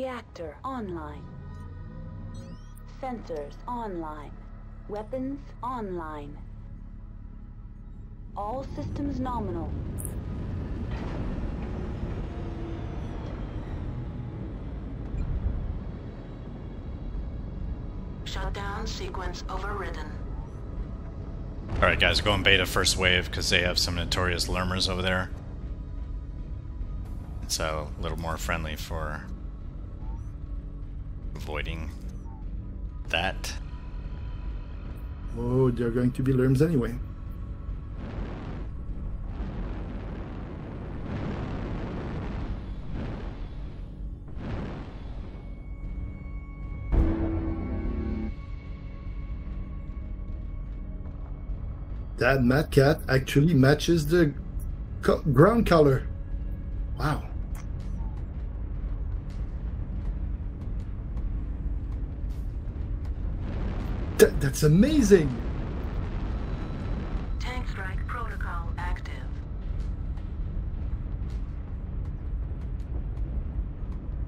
Reactor online. Sensors online. Weapons online. All systems nominal. Shutdown sequence overridden. Alright guys, go in beta first wave because they have some notorious lurmers over there. So a little more friendly for avoiding that. Oh, they're going to be lerms anyway. That Mad Cat actually matches the ground color. Wow. That, that's amazing. Tank strike protocol active.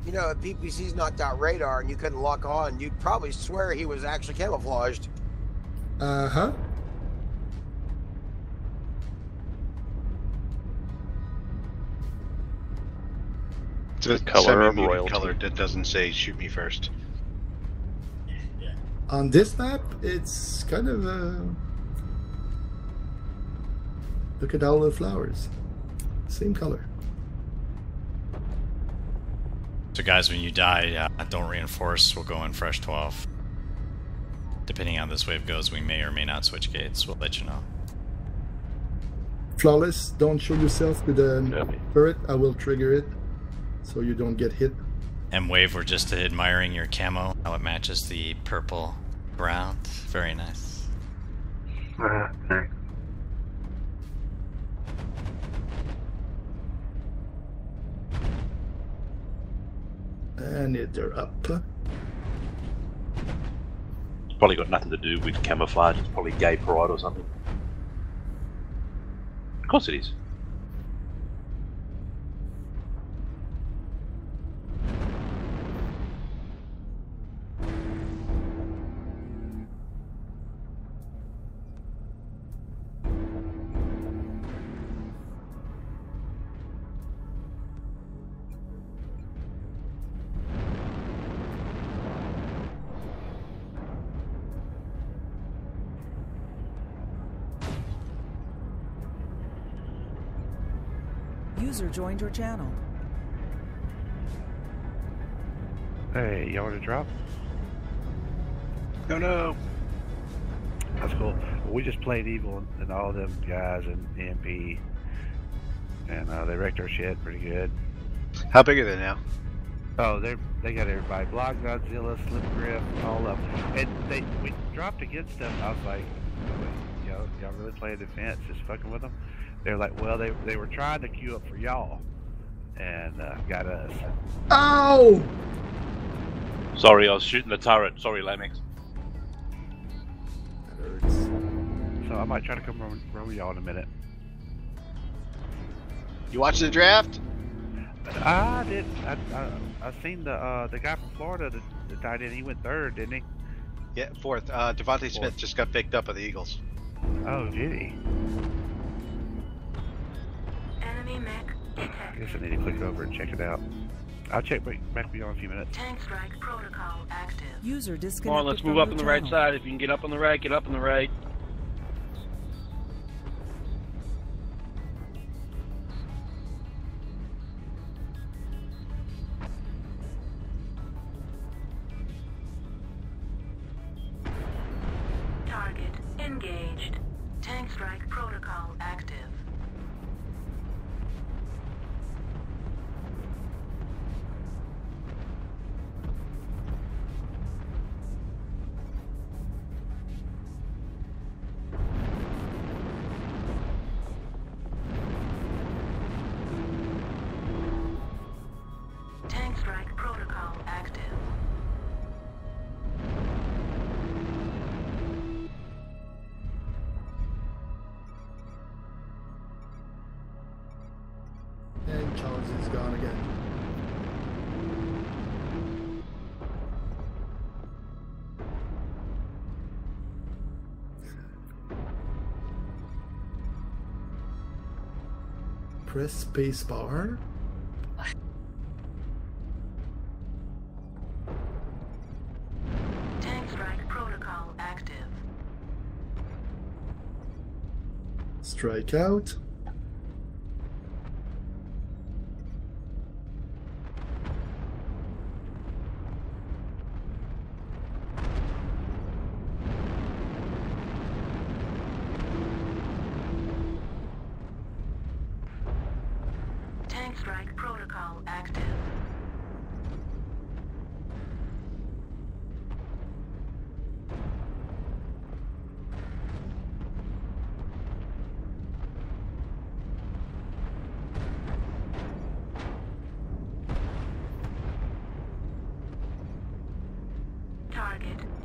You know, if PPC's knocked out radar and you couldn't lock on, you'd probably swear he was actually camouflaged. Uh huh. It's a color of semi-muted royalty. color that doesn't say "shoot me first. On this map, it's kind of uh Look at all the flowers. Same color. So guys, when you die, uh, don't reinforce. We'll go in fresh 12. Depending on how this wave goes, we may or may not switch gates. We'll let you know. Flawless, don't show yourself with the Copy. turret. I will trigger it so you don't get hit. And wave, we're just admiring your camo, how it matches the purple ground. Very nice. Uh, thanks. And they're up. It's probably got nothing to do with camouflage. It's probably gay pride or something. Of course it is. User joined your channel. Hey, y'all want to drop? No, no. That's cool. We just played Evil and, and all them guys and EMP, and uh, they wrecked our shit pretty good. How big are they now? Oh, they they got everybody. Block Godzilla, Slip Grip, all of them. And they we dropped against them. I was like, Wait, y'all y'all really playing defense, just fucking with them. They're like, well, they they were trying to queue up for y'all, and uh, got us. Oh. Sorry, I was shooting the turret. Sorry, Lamex. That hurts. So I might try to come row, row y'all in a minute. You watching the draft? I did. I I, I seen the uh, the guy from Florida that, that died in. He went third, didn't he? Yeah, fourth. Uh, DeVonta Smith just got picked up by the Eagles. Oh, did he? I guess I need to click it over and check it out. I'll check back, back with you in a few minutes. Tank strike protocol active. User disconnected. Come on, let's move up on the right side. If you can get up on the right, get up on the right. Target engaged. Tank strike challenge is gone again. Press space bar? Strike out.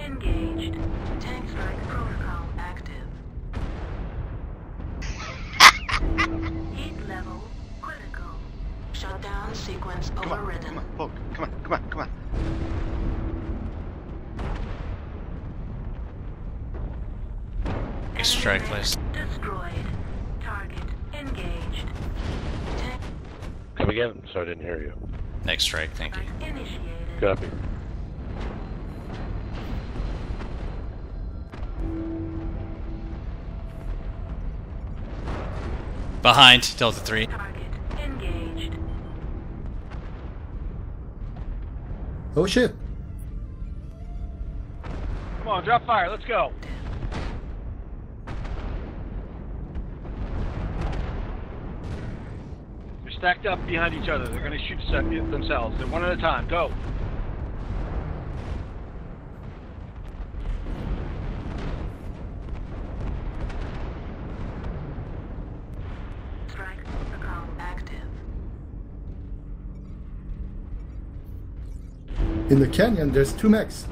Engaged. Tank strike protocol active. Heat level critical. Shutdown sequence Come on, overridden. come on, Poke. Come on, come on, come on. Strike list. Destroyed. Target engaged. Tank Come again? So I didn't hear you. Next strike, thank you. initiated. Copy. Behind, Delta 3. Target engaged. Oh shit! Come on, drop fire. Let's go. They're stacked up behind each other. They're going to shoot themselves. They're one at a time. Go. In the canyon, there's two mechs.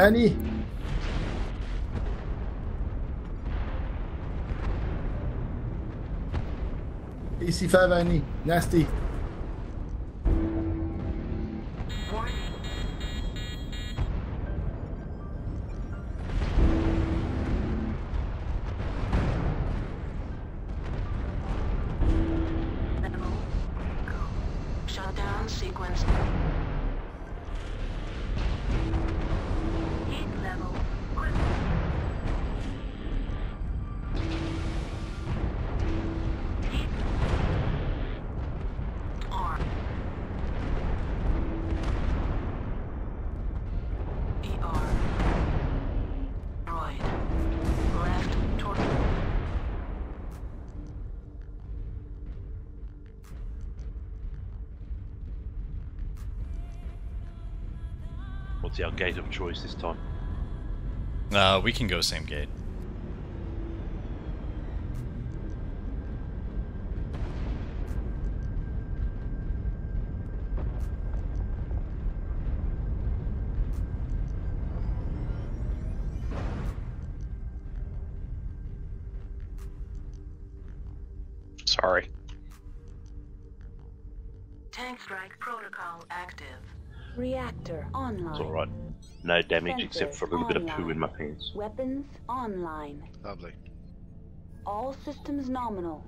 Annie. AC5 Annie, nasty. What's our gate of choice this time? Uh, we can go same gate. Sorry. Tank strike protocol active. Reactor online. It's alright. No damage except for a little bit of poo in my pants. Weapons online. Lovely. All systems nominal.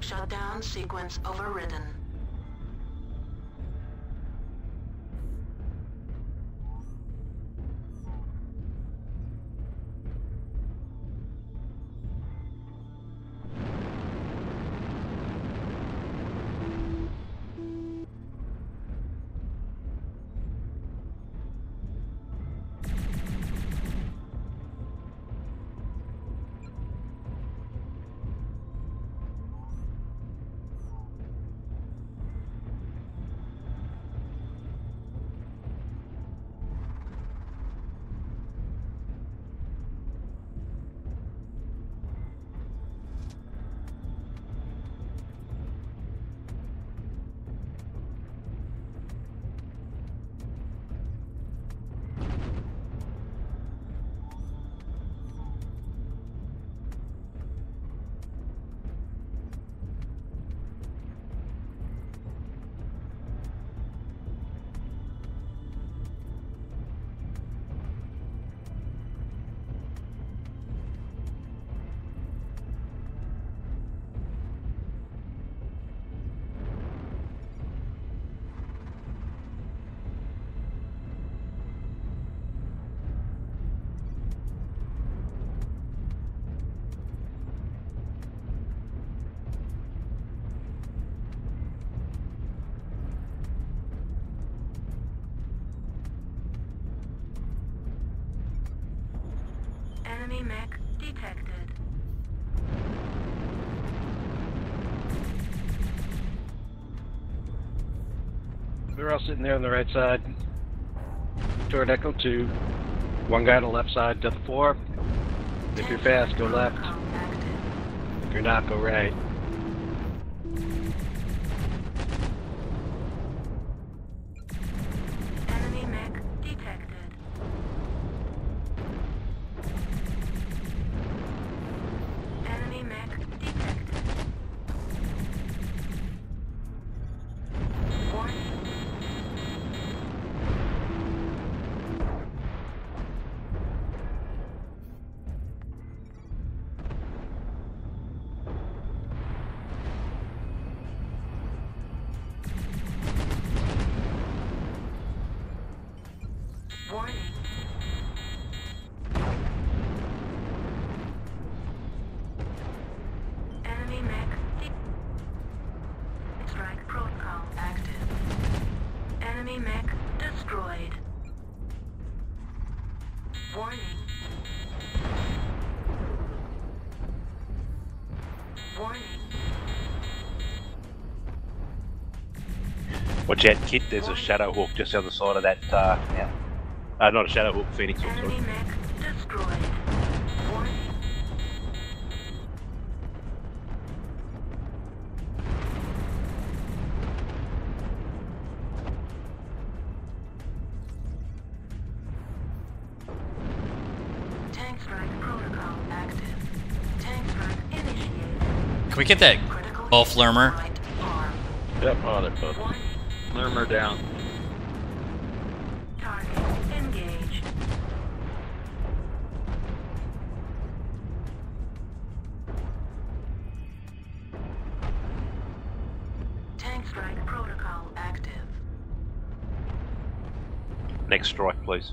Shutdown sequence overridden. Enemy mech detected. They're all sitting there on the right side. Turret Echo 2. One guy on the left side to the floor. If you're fast, go left. If you're not, go right. Watch out, kid. There's a Shadow Hawk just the other side of that. Uh, yeah. uh not a Shadow Hawk, Phoenix Hawk. Enemy Sorry. mech destroyed. Warning. Tank strike protocol active. Tank strike initiated. Can we get that Critical Gulf hit Lermer? Yep, oh, they're both. Warning. Lermer down. Target engaged. Tank strike protocol active. Next strike, please.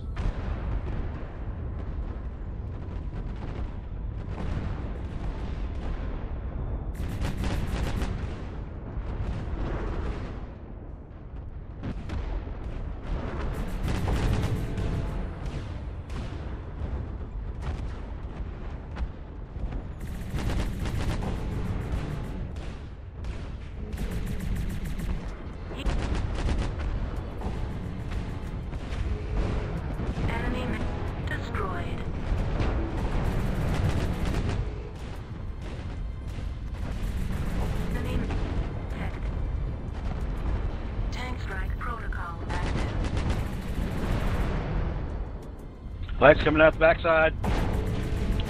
Lights coming out the backside.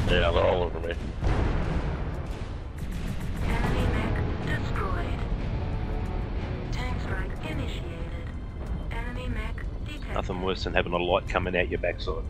Yeah, they're all over me. Enemy mech destroyed. Tank strike initiated. Enemy mech detected. Nothing worse than having a light coming out your backside.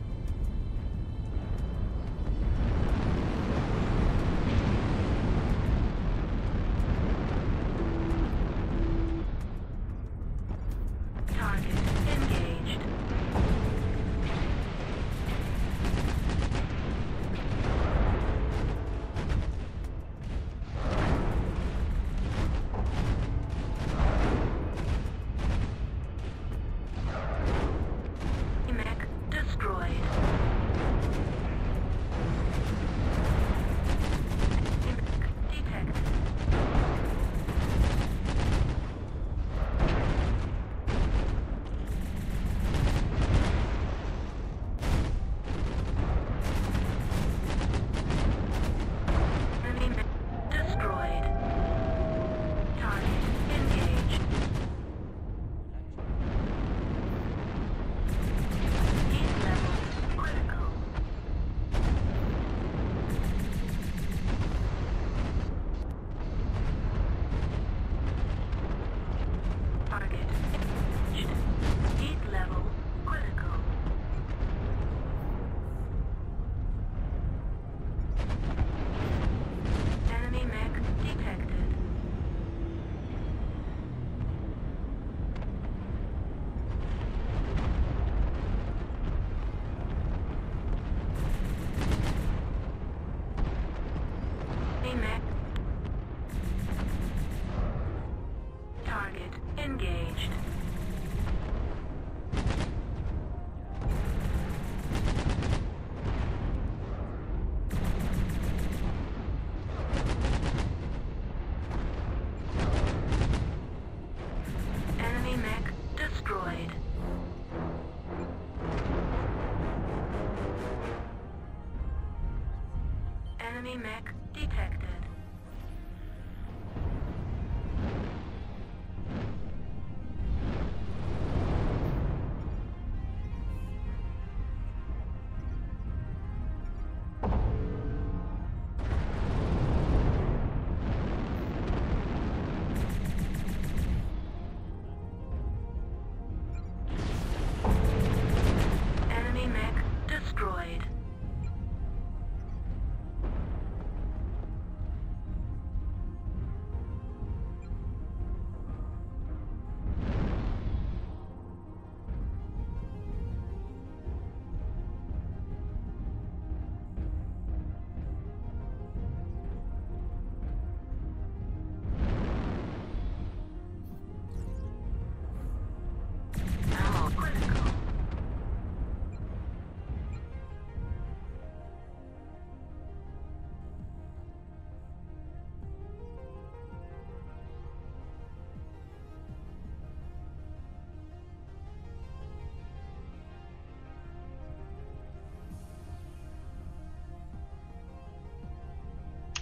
Enemy mech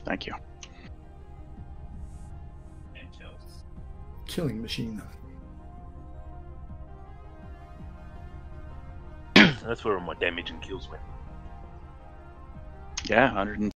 Thank you. Killing machine. That's where all my damage and kills went. Yeah, 100